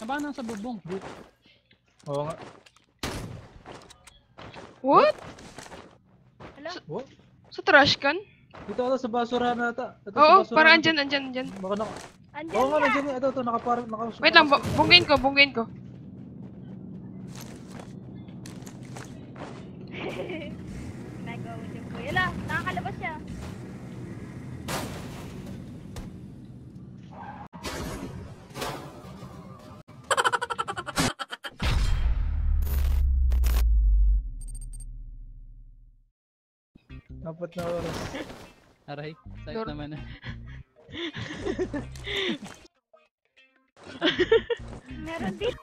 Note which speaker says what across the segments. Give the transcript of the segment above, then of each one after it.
Speaker 1: Aba, nasa bubong.
Speaker 2: Oo nga.
Speaker 3: What?
Speaker 4: Hello?
Speaker 2: Oh,
Speaker 3: Sa trash can?
Speaker 2: dito ata sa basurahan na ata. Ito sa
Speaker 3: Oo,
Speaker 2: basurahan
Speaker 3: para
Speaker 2: na
Speaker 3: andyan, andyan, andyan.
Speaker 2: Baka naka...
Speaker 4: Andyan
Speaker 2: Oo nga,
Speaker 4: nga.
Speaker 2: nandiyan nga. Ito, ito. Nakaparang... Naka,
Speaker 3: Wait lang, bu- bunggain ko, bunggain ko.
Speaker 4: Nagawa niyo po. Yala, nakakalabas siya.
Speaker 2: Apat na oras.
Speaker 1: Aray, sakit
Speaker 3: Dor-
Speaker 1: naman ah.
Speaker 4: Meron din.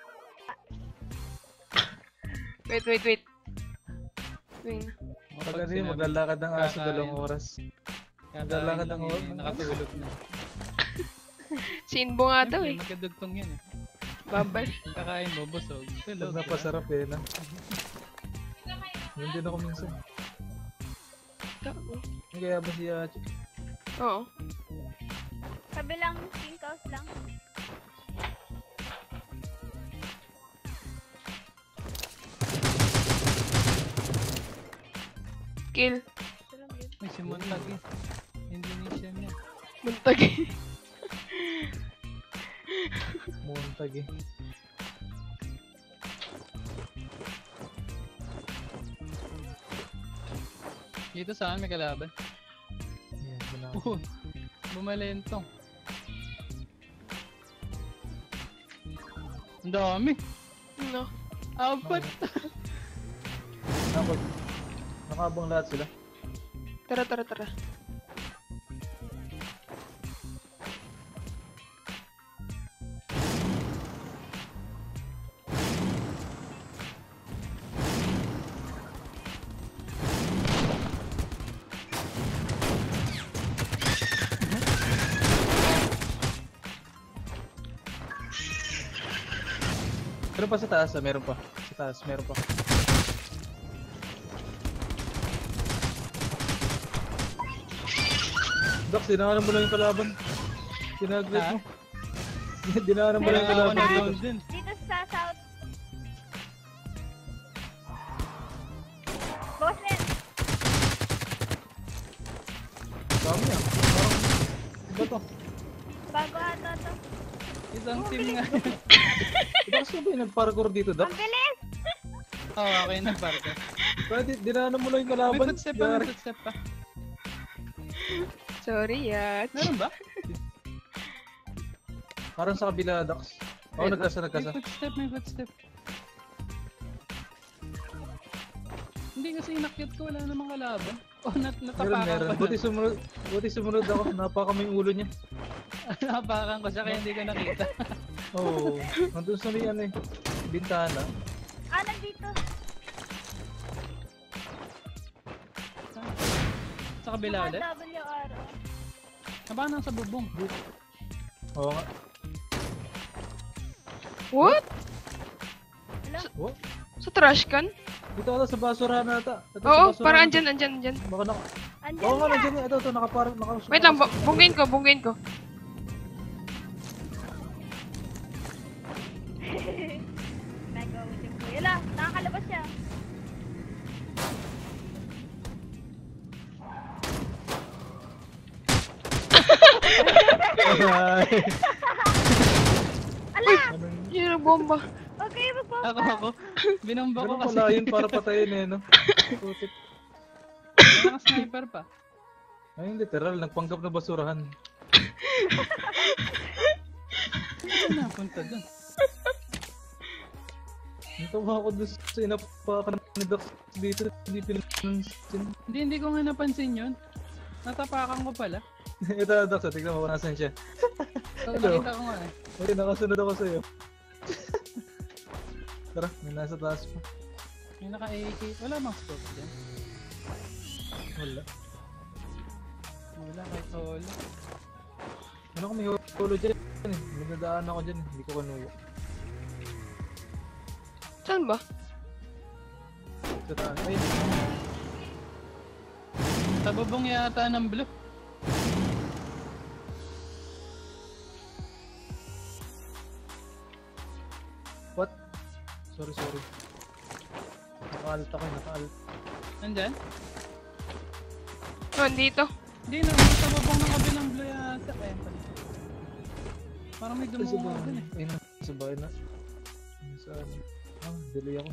Speaker 3: Wait, wait, wait. Wait.
Speaker 2: Pag ano yun, maglalakad ng aso dalawang oras. Naglalakad
Speaker 1: lang
Speaker 2: ng
Speaker 1: eh,
Speaker 2: oras.
Speaker 1: nakatulog na.
Speaker 3: Sinbo nga daw eh.
Speaker 1: Magkadugtong yan eh.
Speaker 3: Babay.
Speaker 1: Kakain mo, busog.
Speaker 2: Pag
Speaker 1: Tulog, diba?
Speaker 2: napasarap eh na. Yun din ako minsan. Yung kaya ba si Hachi?
Speaker 3: Oo.
Speaker 4: Kabilang pink house lang.
Speaker 3: Kill.
Speaker 4: Tulog yun.
Speaker 1: May simuntag eh. Indonesian yan.
Speaker 3: Muntag eh.
Speaker 2: Muntag eh.
Speaker 1: Dito saan may kalaban?
Speaker 2: Yan, gina-
Speaker 1: Oo. Bumalentong. Ang dami.
Speaker 3: No.
Speaker 1: Apat.
Speaker 2: Nakabang lahat sila.
Speaker 3: Tara, tara, tara.
Speaker 2: Meron pa sa taas ah, meron pa. Sa taas, meron pa. Doc, dinawanan mo lang yung kalaban. Dinagret
Speaker 1: Ha?
Speaker 2: mo. dinawanan mo lang yung kalaban.
Speaker 1: na team nga.
Speaker 2: Iba kasi ba yung nag-parkour dito, Doc?
Speaker 4: Ang bilis!
Speaker 1: Oo, oh, okay na parka.
Speaker 2: Pwede, dinawanan mo lang yung
Speaker 1: May
Speaker 2: kalaban.
Speaker 1: footstep pa, may footstep pa.
Speaker 3: Sorry, Yat.
Speaker 1: Meron ba?
Speaker 2: Parang sa kabila, Doc. Oo,
Speaker 3: Wait,
Speaker 2: nagkasa,
Speaker 1: May
Speaker 2: nagkasa.
Speaker 1: footstep, may footstep. Hindi kasi inakyat ko, wala namang kalaban. Oh, nat
Speaker 2: Meron,
Speaker 1: natapakan
Speaker 2: meron.
Speaker 1: ko
Speaker 2: Buti sumunod, buti sumunod ako. Napaka mo yung ulo niya.
Speaker 1: Natapakan ko siya kaya hindi ko nakita.
Speaker 2: Oo. Nandun sa may ano eh. Bintana.
Speaker 4: Ah, nandito.
Speaker 1: Sa kabila ulit?
Speaker 4: WR.
Speaker 1: Aba, nasa bubong.
Speaker 2: Oo nga.
Speaker 3: What?
Speaker 2: Oh,
Speaker 3: Sa trash can?
Speaker 2: dito ata sa basurahan na ata. Ito sa
Speaker 3: Oo,
Speaker 2: basurahan
Speaker 3: para andyan, andyan, andyan.
Speaker 2: Baka naka...
Speaker 4: Andyan
Speaker 2: Oo nga,
Speaker 4: nga.
Speaker 2: Ito, ito. Nakaparang... Naka,
Speaker 3: Wait lang, bu- bunggain ko, bunggain ko.
Speaker 4: Ala!
Speaker 3: Yun ang bomba.
Speaker 4: Okay, magpapa.
Speaker 1: Ako, ako. Binomba ko
Speaker 2: Ganun
Speaker 1: kasi.
Speaker 2: pala yun para patayin eh, no? Putik.
Speaker 1: Naka-sniper pa.
Speaker 2: Ay, literal. Nagpanggap na basurahan.
Speaker 1: Saan napunta dun?
Speaker 2: Natawa ako doon sa inapakan ni Doc dito. Hindi pinansin.
Speaker 1: Hindi, hindi ko nga napansin yun. Natapakan ko pala.
Speaker 2: Ito, Doc. Tignan mo kung nasan siya. Hello.
Speaker 1: nakita ko nga eh.
Speaker 2: Okay, nakasunod ako sa'yo. Tara, may nasa taas pa.
Speaker 1: May naka-AK. Wala bang scope dyan?
Speaker 2: Wala.
Speaker 1: Wala, kahit solo.
Speaker 2: Ano kung may hulo dyan eh. May nadaan ako dyan eh. Hindi ko kanulo.
Speaker 3: Saan ba?
Speaker 2: Sa taas. Ayun.
Speaker 1: Sa bubong yata ng blue.
Speaker 2: Sorry, sorry. Naka-alt ako, naka-alt.
Speaker 1: Nandyan?
Speaker 3: Oh, dito.
Speaker 1: Hindi na, nasa babang ng kabilang blue yata. Eh, pala. Parang may
Speaker 2: Ay, sa
Speaker 1: dumuha
Speaker 2: bahay.
Speaker 1: dun eh.
Speaker 2: Ayun na, sa bahay na. Ayun sa ano. Ah, delay ako.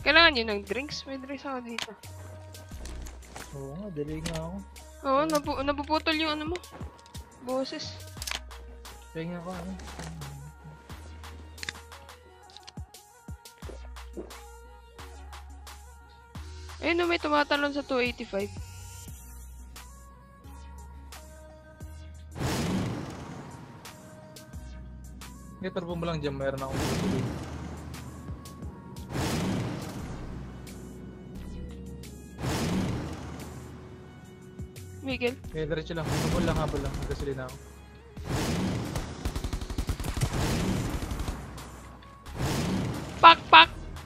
Speaker 3: Kailangan nyo ng drinks? May drinks ako dito.
Speaker 2: Oo nga, delay nga ako.
Speaker 3: Oo, napu napuputol yung ano mo. Boses.
Speaker 2: Kaya nga ako, ano.
Speaker 3: Ayun no, may tumatalon sa 285.
Speaker 2: Ngayon, turbo mo lang dyan, mayroon akong delay.
Speaker 3: Miguel.
Speaker 2: Kaya diretso lang, habol lang, habol lang. Nagkasili na ako.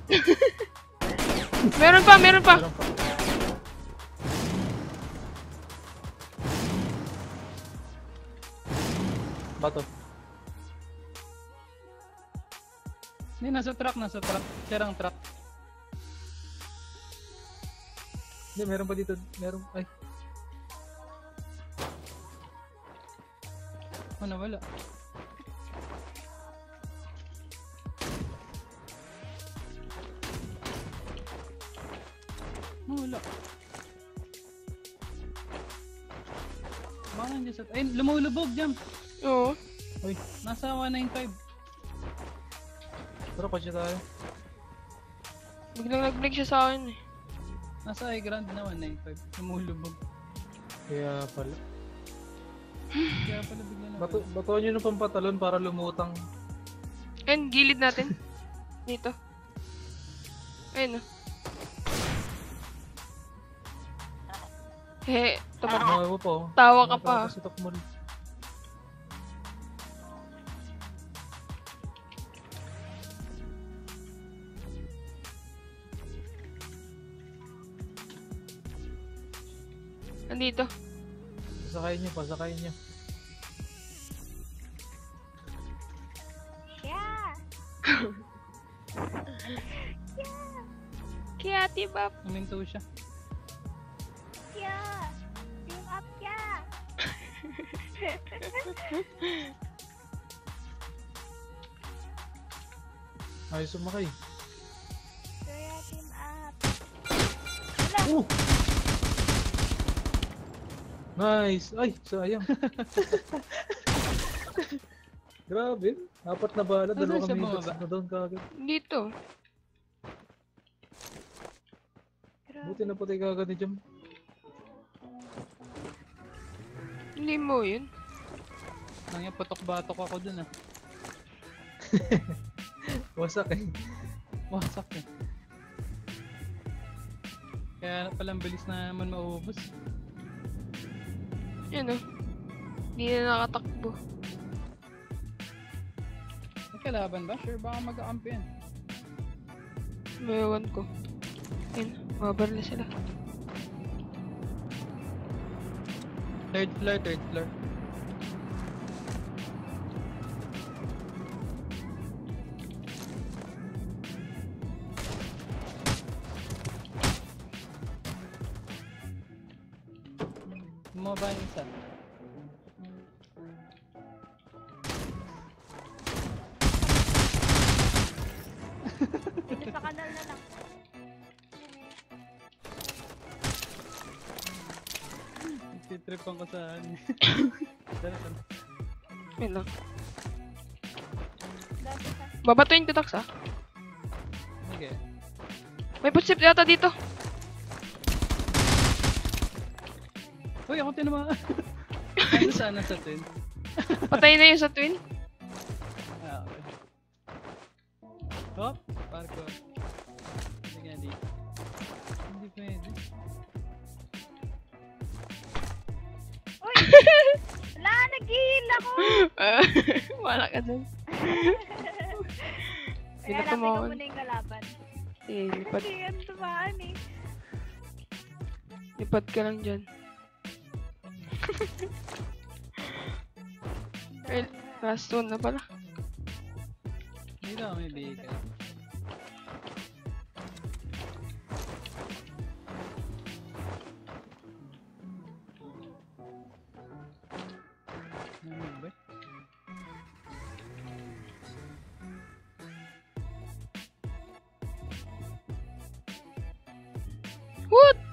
Speaker 3: meron pa, meron pa!
Speaker 2: Meron pa. Bato.
Speaker 1: Hindi, nasa truck, nasa truck. Sirang truck.
Speaker 2: Hindi, meron pa dito. Meron, ay.
Speaker 1: Oh, nawala. Nawala. Baka nandiyan sa... Ayun, lumulubog, jump.
Speaker 3: Oo.
Speaker 2: Uy,
Speaker 1: Nasa 195.
Speaker 2: pero kotse tayo.
Speaker 3: Biglang nag-break siya sa akin eh.
Speaker 1: Nasa high ground na 195. Lumulubog.
Speaker 2: Kaya pala.
Speaker 1: Kaya pala bigla na.
Speaker 2: Bato, batuan nyo ng pampatalon para lumutang.
Speaker 3: Ayun, gilid natin. Dito. Ayun oh. He, tumak
Speaker 2: Ano mo po?
Speaker 3: tawa ka pa.
Speaker 2: Nakapasitok mo rin.
Speaker 3: Nandito.
Speaker 2: Pasakayin nyo, pasakayin nyo.
Speaker 4: Yeah!
Speaker 3: Kaya, tibap.
Speaker 1: Uminto siya.
Speaker 4: Yeah! Team up, yeah!
Speaker 2: Ayos sumakay.
Speaker 4: Kaya team up.
Speaker 2: Oh! Nice! Ay, sayang. Grabe. Apat na bala, dalawa
Speaker 1: siya
Speaker 2: kami
Speaker 1: bumaba?
Speaker 2: na doon kagad.
Speaker 3: Dito.
Speaker 4: Grabe.
Speaker 2: Buti na patay kagad ni Jam.
Speaker 3: Hindi mo yun.
Speaker 1: Nangya patok-batok ako dun ah.
Speaker 2: Wasak eh.
Speaker 1: Wasak eh. Kaya palang bilis na naman maubos.
Speaker 3: Yan oh. Hindi na nakatakbo.
Speaker 1: May kalaban ba? Sure baka mag-aampi yan.
Speaker 3: Mayawan ko. Yan. Mabar na sila.
Speaker 1: Third floor, third floor. Bumaba yung Nagtitripan ko sa.
Speaker 3: Yan lang. Babatuin ko tax ah.
Speaker 1: Sige.
Speaker 3: May footstep yata dito.
Speaker 1: Uy, ako tinama. ano sana sa twin?
Speaker 3: Patay na yun sa twin.
Speaker 1: Ah, okay. Hop, parkour. Sige nga dito. Hindi pwede.
Speaker 4: Uy! Wala, nag-heal ako!
Speaker 3: Wala ka dun.
Speaker 4: Kaya
Speaker 3: Sino
Speaker 4: hanapin ko muna yung kalaban.
Speaker 3: Sige, lipad,
Speaker 4: Kasi yan tumaan eh.
Speaker 3: lipad ka lang dyan. Eh, last one na pala.
Speaker 1: Hindi na may vehicle.
Speaker 3: What?